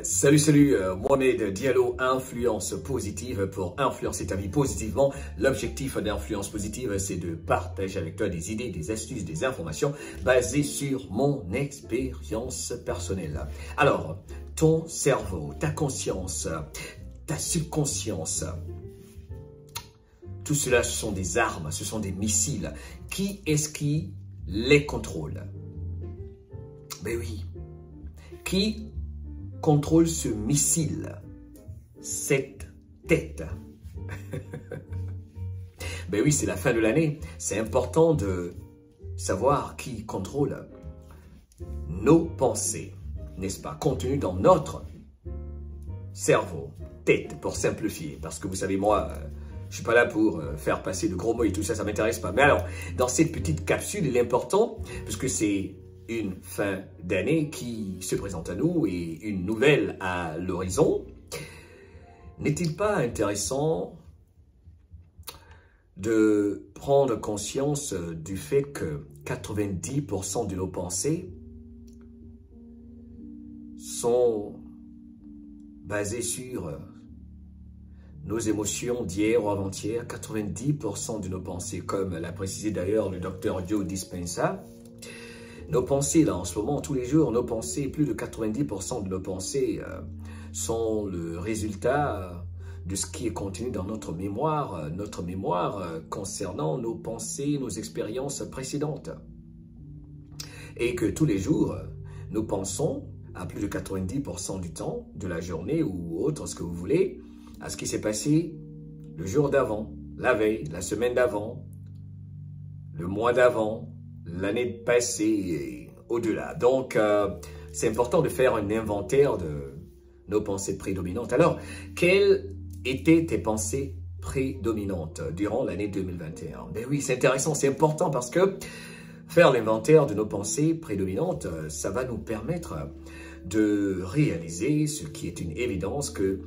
Salut, salut, euh, Mohamed Diallo, influence positive pour influencer ta vie positivement. L'objectif d'influence positive, c'est de partager avec toi des idées, des astuces, des informations basées sur mon expérience personnelle. Alors, ton cerveau, ta conscience, ta subconscience, tout cela, ce sont des armes, ce sont des missiles. Qui est-ce qui les contrôle? Ben oui. Qui contrôle ce missile, cette tête. ben oui, c'est la fin de l'année. C'est important de savoir qui contrôle nos pensées, n'est-ce pas, contenues dans notre cerveau, tête, pour simplifier. Parce que vous savez, moi, je suis pas là pour euh, faire passer de gros mots et tout ça, ça m'intéresse pas. Mais alors, dans cette petite capsule, il est important, puisque c'est une fin d'année qui se présente à nous et une nouvelle à l'horizon, n'est-il pas intéressant de prendre conscience du fait que 90% de nos pensées sont basées sur nos émotions d'hier ou avant-hier, 90% de nos pensées, comme l'a précisé d'ailleurs le docteur Joe Dispenza, nos pensées, là, en ce moment, tous les jours, nos pensées, plus de 90% de nos pensées euh, sont le résultat euh, de ce qui est contenu dans notre mémoire, euh, notre mémoire concernant nos pensées, nos expériences précédentes. Et que tous les jours, nous pensons, à plus de 90% du temps, de la journée ou autre, ce que vous voulez, à ce qui s'est passé le jour d'avant, la veille, la semaine d'avant, le mois d'avant, l'année passée et au-delà. Donc, euh, c'est important de faire un inventaire de nos pensées prédominantes. Alors, quelles étaient tes pensées prédominantes durant l'année 2021 Ben oui, c'est intéressant, c'est important parce que faire l'inventaire de nos pensées prédominantes, ça va nous permettre de réaliser ce qui est une évidence que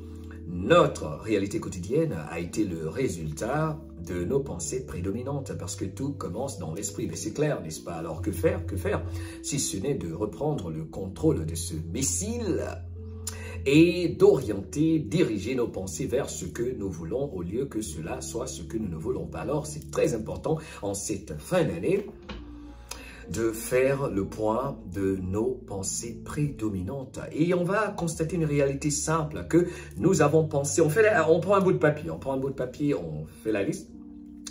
notre réalité quotidienne a été le résultat de nos pensées prédominantes, parce que tout commence dans l'esprit. Mais c'est clair, n'est-ce pas? Alors que faire? Que faire? Si ce n'est de reprendre le contrôle de ce missile et d'orienter, diriger nos pensées vers ce que nous voulons au lieu que cela soit ce que nous ne voulons pas. Alors c'est très important en cette fin d'année de faire le point de nos pensées prédominantes. Et on va constater une réalité simple que nous avons pensé, on, fait on prend un bout de papier, on prend un bout de papier, on fait la liste,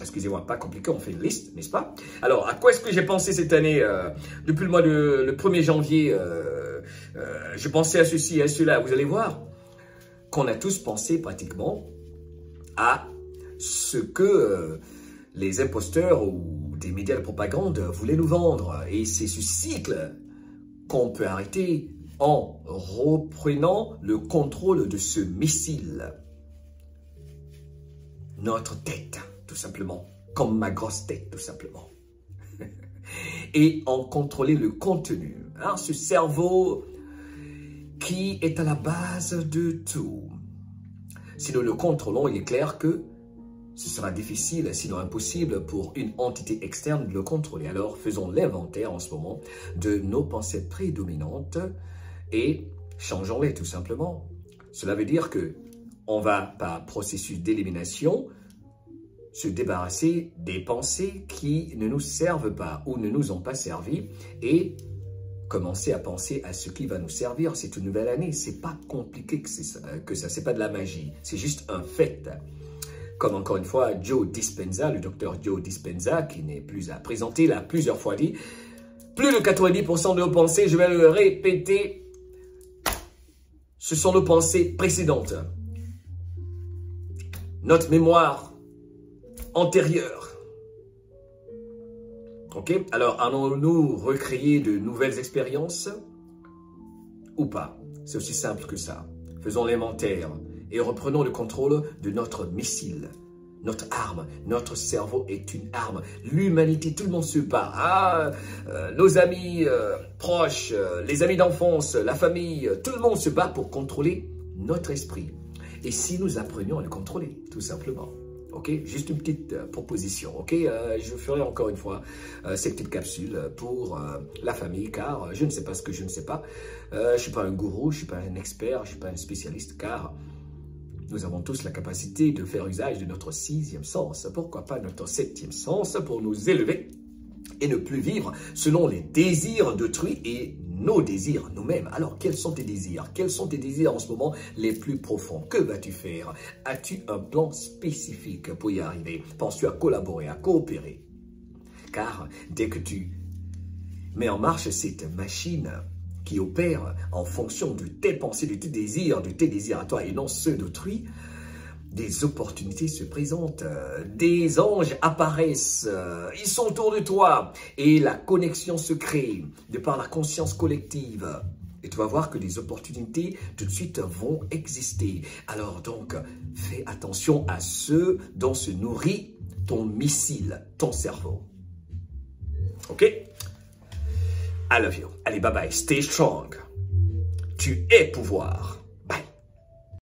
excusez-moi, pas compliqué, on fait une liste, n'est-ce pas? Alors, à quoi est-ce que j'ai pensé cette année euh, Depuis le mois de le 1er janvier, euh, euh, j'ai pensé à ceci, à cela. Vous allez voir qu'on a tous pensé pratiquement à ce que les imposteurs ou des médias de propagande voulaient nous vendre. Et c'est ce cycle qu'on peut arrêter en reprenant le contrôle de ce missile. Notre tête tout simplement, comme ma grosse tête, tout simplement. et en contrôler le contenu. Hein, ce cerveau qui est à la base de tout. Si nous le contrôlons, il est clair que ce sera difficile, sinon impossible, pour une entité externe de le contrôler. Alors, faisons l'inventaire en ce moment de nos pensées prédominantes et changeons-les tout simplement. Cela veut dire que on va, par processus d'élimination, se débarrasser des pensées qui ne nous servent pas ou ne nous ont pas servi et commencer à penser à ce qui va nous servir. C'est une nouvelle année. C'est pas compliqué que, ça, que ça. C'est pas de la magie. C'est juste un fait. Comme encore une fois, Joe Dispenza, le docteur Joe Dispenza, qui n'est plus à présenter, l'a plusieurs fois dit. Plus de 90% de nos pensées, je vais le répéter, ce sont nos pensées précédentes. Notre mémoire antérieure. Ok Alors, allons-nous recréer de nouvelles expériences ou pas? C'est aussi simple que ça. Faisons l'inventaire et reprenons le contrôle de notre missile. Notre arme, notre cerveau est une arme. L'humanité, tout le monde se bat. Ah, euh, nos amis euh, proches, euh, les amis d'enfance, la famille, tout le monde se bat pour contrôler notre esprit. Et si nous apprenions à le contrôler, tout simplement Ok, juste une petite proposition. Ok, je ferai encore une fois ces petites capsules pour la famille, car je ne sais pas ce que je ne sais pas. je suis pas un gourou, je suis pas un expert, je suis pas un spécialiste, car nous avons tous la capacité de faire usage de notre sixième sens. Pourquoi pas notre septième sens pour nous élever et ne plus vivre selon les désirs d'autrui et nos désirs nous-mêmes? Alors, quels sont tes désirs? Quels sont tes désirs en ce moment les plus profonds? Que vas-tu faire? As-tu un plan spécifique pour y arriver? Penses-tu à collaborer, à coopérer? Car dès que tu mets en marche cette machine qui opère en fonction de tes pensées, de tes désirs, de tes désirs à toi et non ceux d'autrui, des opportunités se présentent, des anges apparaissent, ils sont autour de toi et la connexion se crée de par la conscience collective. Et tu vas voir que des opportunités tout de suite vont exister. Alors donc, fais attention à ceux dont se nourrit ton missile, ton cerveau. Ok? I love you. Allez, bye bye. Stay strong. Tu es pouvoir.